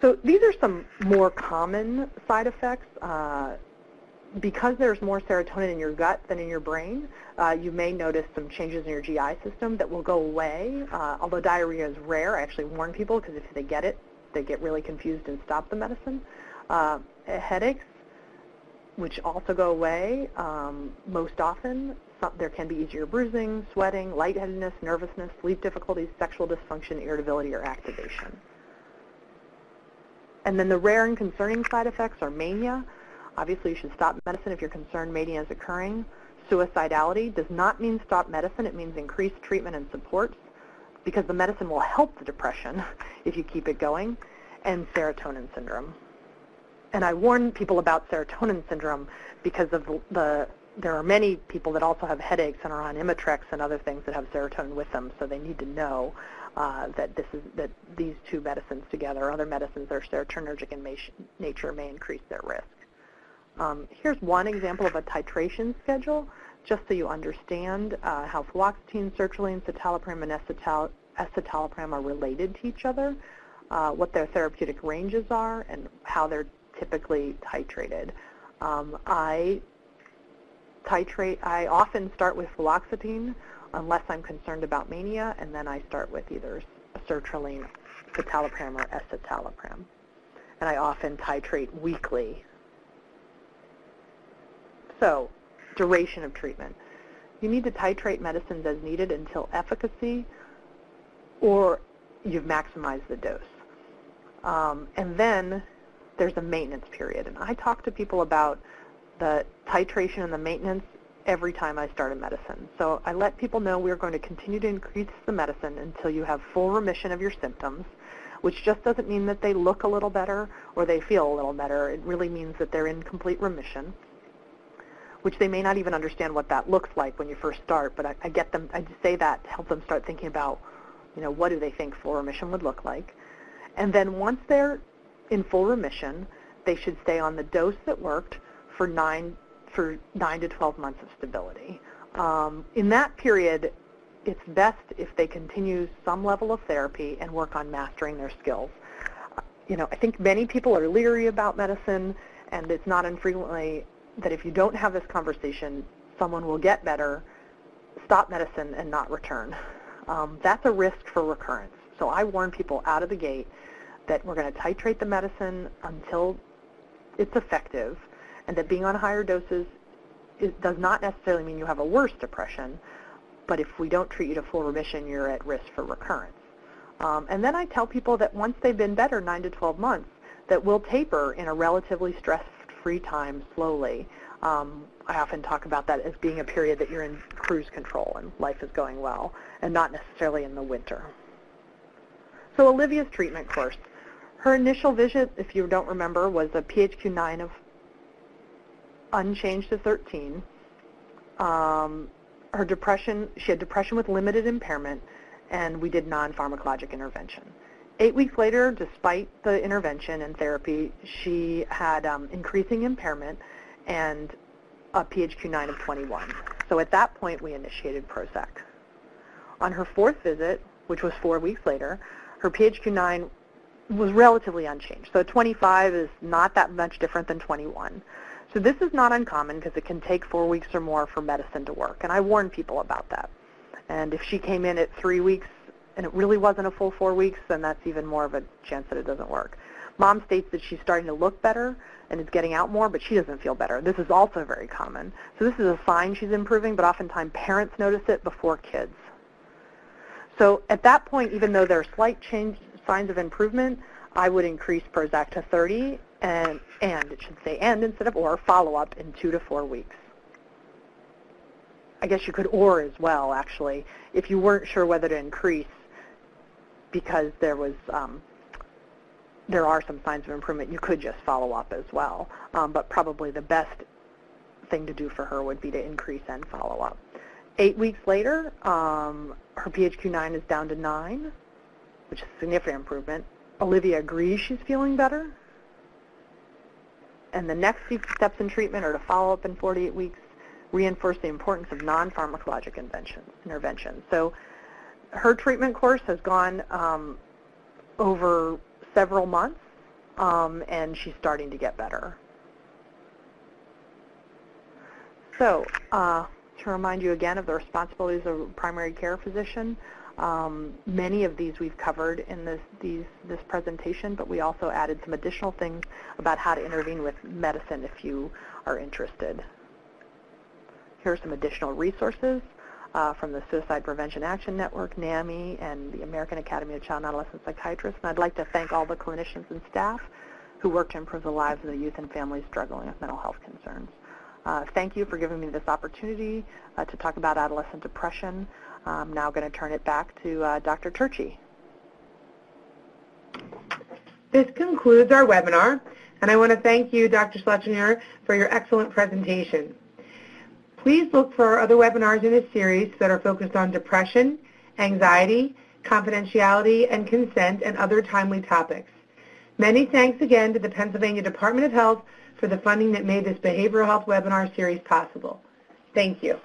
So these are some more common side effects. Uh, because there's more serotonin in your gut than in your brain, uh, you may notice some changes in your GI system that will go away. Uh, although diarrhea is rare, I actually warn people because if they get it, they get really confused and stop the medicine. Uh, headaches, which also go away um, most often. Some, there can be easier bruising, sweating, lightheadedness, nervousness, sleep difficulties, sexual dysfunction, irritability, or activation. And then the rare and concerning side effects are mania. Obviously, you should stop medicine if you're concerned mania is occurring. Suicidality does not mean stop medicine. It means increase treatment and supports because the medicine will help the depression if you keep it going. And serotonin syndrome. And I warn people about serotonin syndrome because of the there are many people that also have headaches and are on Imitrex and other things that have serotonin with them, so they need to know uh, that this is that these two medicines together, other medicines that are serotonergic in nature, may increase their risk. Um, here's one example of a titration schedule, just so you understand uh, how fluoxetine, sertraline, citalopram, and escitalopram are related to each other, uh, what their therapeutic ranges are, and how they're typically titrated. Um, I titrate, I often start with fluoxetine unless I'm concerned about mania, and then I start with either sertraline, citalopram, or escitalopram. And I often titrate weekly. So, duration of treatment. You need to titrate medicines as needed until efficacy or you've maximized the dose. Um, and then there's a maintenance period. And I talk to people about the titration and the maintenance every time I start a medicine. So I let people know we're going to continue to increase the medicine until you have full remission of your symptoms, which just doesn't mean that they look a little better or they feel a little better. It really means that they're in complete remission, which they may not even understand what that looks like when you first start, but I, I get them, I just say that to help them start thinking about, you know, what do they think full remission would look like. And then once they're in full remission, they should stay on the dose that worked for nine for 9 to 12 months of stability. Um, in that period, it's best if they continue some level of therapy and work on mastering their skills. You know, I think many people are leery about medicine, and it's not infrequently that if you don't have this conversation, someone will get better, stop medicine, and not return. Um, that's a risk for recurrence. So I warn people out of the gate that we're going to titrate the medicine until it's effective, and that being on higher doses it does not necessarily mean you have a worse depression, but if we don't treat you to full remission, you're at risk for recurrence. Um, and then I tell people that once they've been better 9 to 12 months, that we'll taper in a relatively stress-free time slowly. Um, I often talk about that as being a period that you're in cruise control and life is going well, and not necessarily in the winter. So Olivia's treatment course. Her initial visit, if you don't remember, was a PHQ-9 of unchanged to 13. Um, her depression, she had depression with limited impairment, and we did non-pharmacologic intervention. Eight weeks later, despite the intervention and therapy, she had um, increasing impairment and a PHQ-9 of 21. So at that point, we initiated Prozac. On her fourth visit, which was four weeks later, her PHQ-9 was relatively unchanged. So 25 is not that much different than 21. So this is not uncommon because it can take four weeks or more for medicine to work. And I warn people about that. And if she came in at three weeks and it really wasn't a full four weeks, then that's even more of a chance that it doesn't work. Mom states that she's starting to look better and is getting out more, but she doesn't feel better. This is also very common. So this is a sign she's improving, but oftentimes parents notice it before kids. So at that point, even though there are slight change, signs of improvement, I would increase Prozac to 30 and, and it should say and instead of or, follow-up in two to four weeks. I guess you could or as well, actually, if you weren't sure whether to increase because there was um, there are some signs of improvement, you could just follow up as well. Um, but probably the best thing to do for her would be to increase and follow up. Eight weeks later, um, her PHQ-9 is down to 9, which is a significant improvement. Olivia agrees she's feeling better. And the next steps in treatment are to follow up in 48 weeks, reinforce the importance of non-pharmacologic intervention. So her treatment course has gone um, over several months, um, and she's starting to get better. So uh, to remind you again of the responsibilities of a primary care physician, um, many of these we've covered in this, these, this presentation, but we also added some additional things about how to intervene with medicine if you are interested. Here are some additional resources uh, from the Suicide Prevention Action Network, NAMI, and the American Academy of Child and Adolescent Psychiatrists. And I'd like to thank all the clinicians and staff who work to improve the lives of the youth and families struggling with mental health concerns. Uh, thank you for giving me this opportunity uh, to talk about adolescent depression. I'm now going to turn it back to uh, Dr. Turchi. This concludes our webinar, and I want to thank you, Dr. Schlesinger, for your excellent presentation. Please look for our other webinars in this series that are focused on depression, anxiety, confidentiality, and consent, and other timely topics. Many thanks again to the Pennsylvania Department of Health for the funding that made this behavioral health webinar series possible. Thank you.